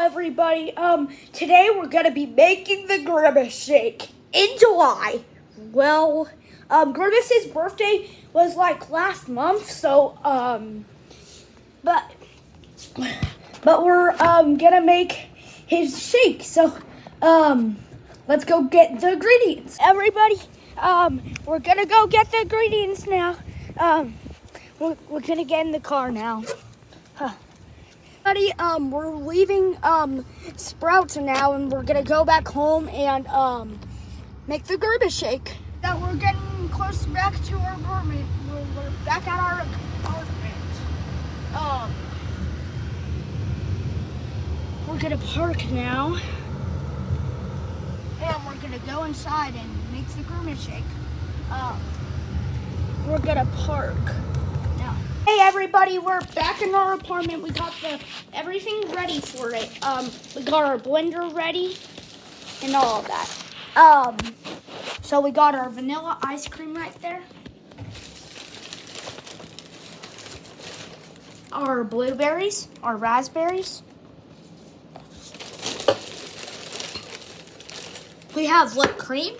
everybody. Um, today we're gonna be making the Grimace shake in July. Well, um, Grimace's birthday was like last month, so um, but but we're um gonna make his shake. So um, let's go get the ingredients. Everybody, um, we're gonna go get the ingredients now. Um, we're, we're gonna get in the car now. Huh. Buddy, um, we're leaving um, Sprouts now, and we're gonna go back home and um, make the Gerber shake. That we're getting close back to our apartment. We're, we're back at our apartment. Um, we're gonna park now, and we're gonna go inside and make the Gerber shake. Um, we're gonna park. Hey everybody, we're back in our apartment. We got the everything ready for it. Um, we got our blender ready and all of that. Um, so we got our vanilla ice cream right there. Our blueberries, our raspberries. We have whipped cream.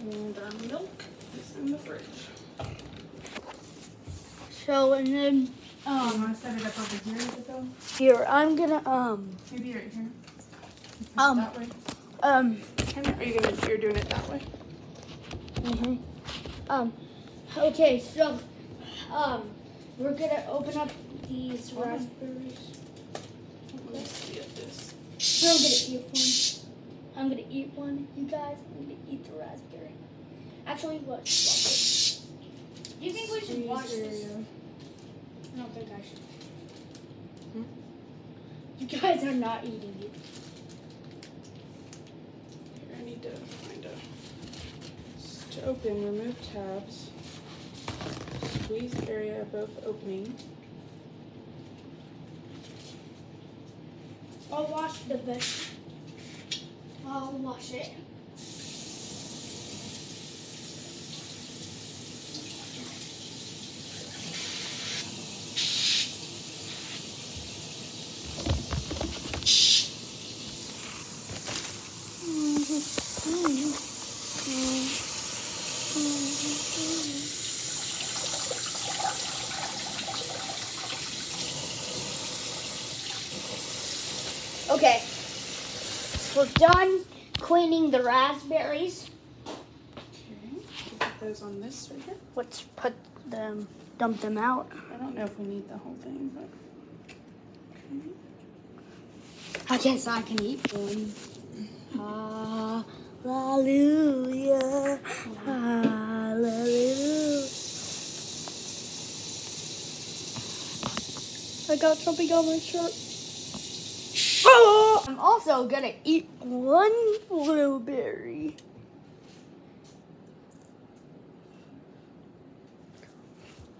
And our milk is in the fridge. So and then You um want to set it up over here to go? here I'm gonna um Maybe right here. Um, that way. um Are you gonna? You're doing it that way. mhm. um okay so um we're gonna open up these Hold on. raspberries. Let's see if this. I'm gonna eat one. I'm gonna eat one, you guys. I'm gonna eat the raspberry. Actually, what? Do you think we should watch this? I don't think I should. Hmm? You guys are not eating it. Here, I need to find a. To open, remove tabs. Squeeze area above opening. I'll wash the bed. I'll wash it. Okay. We're done cleaning the raspberries. Okay. Put those on this right here. Let's put them, dump them out. I don't know if we need the whole thing, but. Okay. I guess I can eat one. Hallelujah. Hallelujah. I got something on my shirt. Also gonna eat one blueberry.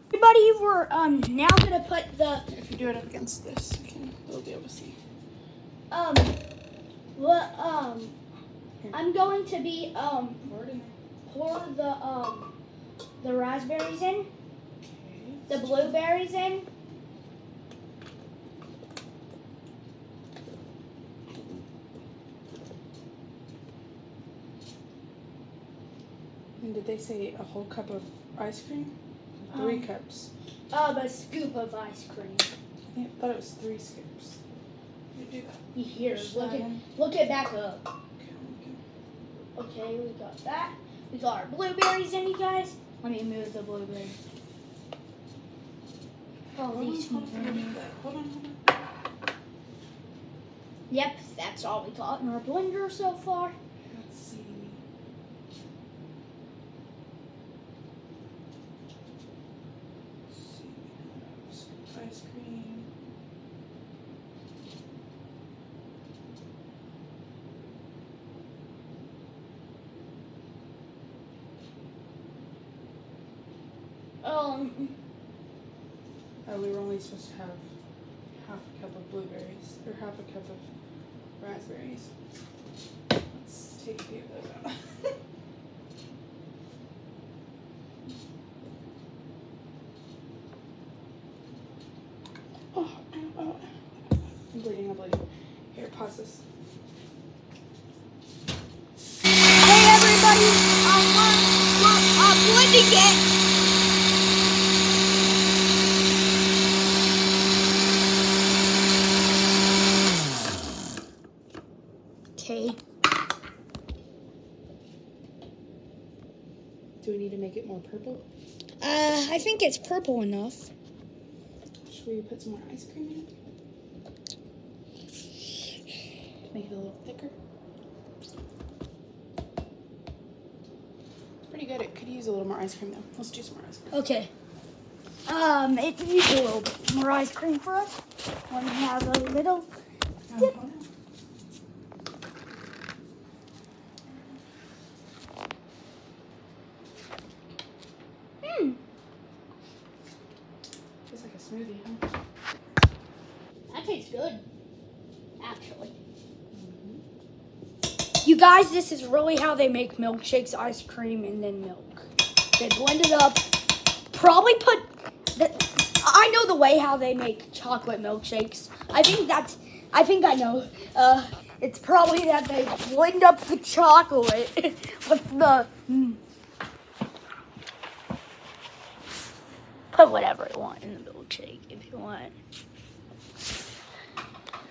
Everybody, we're um now gonna put the If you do it up against this, you can. We'll be able to see. um what um I'm going to be um pour the um the raspberries in, the blueberries in. And did they say a whole cup of ice cream? Three Um, cups. Um, a scoop of ice cream. I thought it was three scoops. You do that. Here, look it, look it back up. Okay, we got that. We got our blueberries in, you guys. Let me move the blueberry. Oh, these on, hold hold on, hold on. Yep, that's all we got in our blender so far. Um. Oh, we were only supposed to have half a cup of blueberries, or half a cup of raspberries. Let's take a few of those out. oh, oh, oh. I'm bleeding, I'm bleeding. Here, pause this. Do we need to make it more purple? Uh, I think it's purple enough. Should we put some more ice cream in? Make it a little thicker. It's pretty good. It could use a little more ice cream though. Let's do some more ice cream. Okay. Um, it needs a little bit more ice cream for us. Want to have a little. Dip. Hmm. Tastes like a smoothie, huh? That tastes good. Actually. You guys, this is really how they make milkshakes, ice cream, and then milk. They blend it up. Probably put. The, I know the way how they make chocolate milkshakes. I think that's. I think I know. Uh, it's probably that they blend up the chocolate with the. mm. Put whatever you want in the milkshake if you want.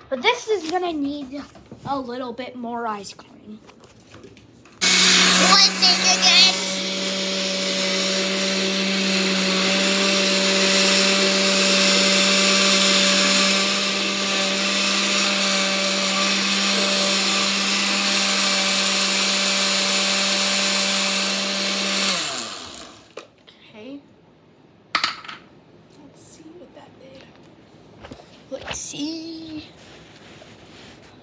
But this is gonna need a little bit more ice cream. One thing again. Okay. Let's see what that did. Let's see.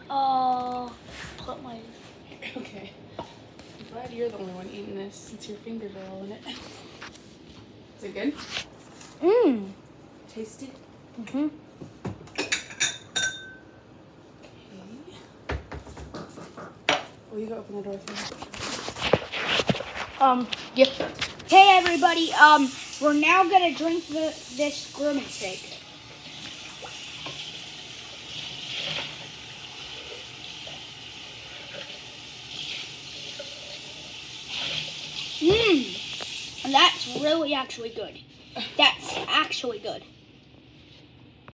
Uh, put my. Okay. I'm glad you're the only one eating this since your fingers are all in it. Is it good? Mmm. Tasty? Mm-hmm. Okay. Will you go open the door for me? Um. Yeah. Hey everybody. Um. We're now gonna drink the this grimace shake. Mmm. That's really actually good. That's actually good.